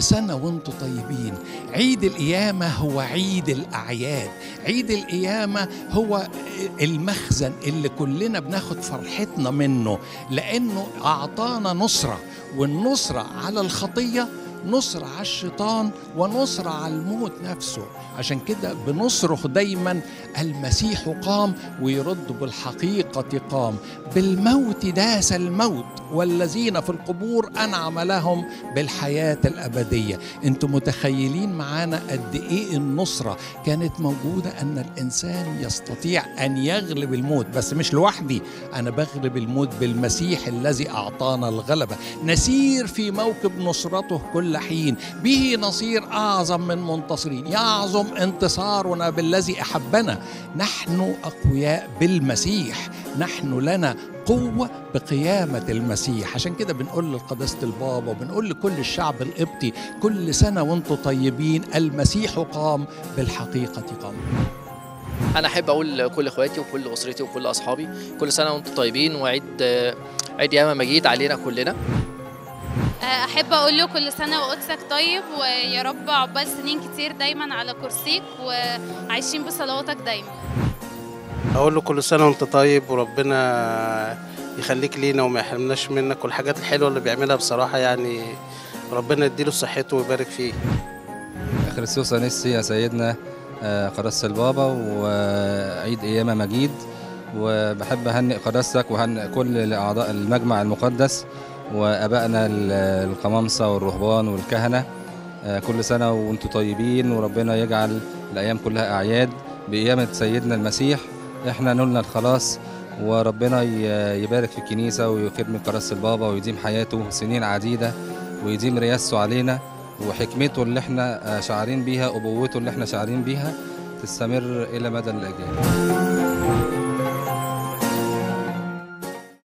سنة وأنتم طيبين. عيد القيامة هو عيد الأعياد. عيد القيامة هو المخزن اللي كلنا بناخد فرحتنا منه لأنه أعطانا نصرة والنصرة على الخطية نصرة على الشيطان ونصرة على الموت نفسه. عشان كده بنصرخ دايما المسيح قام ويرد بالحقيقة قام. بالموت داس الموت والذين في القبور أنعم لهم بالحياة الأبدية. أنتم متخيلين معانا قد إيه النصرة كانت موجودة؟ أن الإنسان يستطيع أن يغلب الموت. بس مش لوحدي أنا بغلب الموت بالمسيح الذي أعطانا الغلبة. نسير في موكب نصرته كل حين به نصير أعظم من منتصرين. يعظم انتصارنا بالذي أحبنا. نحن أقوياء بالمسيح. نحن لنا قوة بقيامة المسيح. عشان كده بنقول لقداسة البابا وبنقول لكل الشعب القبطي كل سنة وأنتم طيبين المسيح قام بالحقيقة قام. أنا أحب أقول لكل إخواتي وكل أسرتي وكل أصحابي كل سنة وأنتم طيبين وعيد عيد ياما مجيد علينا كلنا. أحب أقول له كل سنة وقدسك طيب ويا رب عقبال سنين كتير دايما على كرسيك وعايشين بصلواتك دايما. أقول له كل سنة وأنت طيب وربنا يخليك لينا وما يحرمناش منك والحاجات الحلوة اللي بيعملها بصراحة يعني ربنا يديله صحته ويبارك فيه. خريستوس انسي يا سيدنا قداسة البابا وعيد قيامة مجيد. وبحب أهنئ قداستك وهنئ كل أعضاء المجمع المقدس. وأبائنا القمامسة والرهبان والكهنة كل سنة وأنتم طيبين وربنا يجعل الأيام كلها أعياد بقيامة سيدنا المسيح. إحنا نلنا الخلاص وربنا يبارك في الكنيسة ويخدم قداسة البابا ويديم حياته سنين عديدة ويديم رياسته علينا وحكمته اللي إحنا شعارين بيها أبوته اللي إحنا شعارين بيها تستمر إلى مدى الأجيال.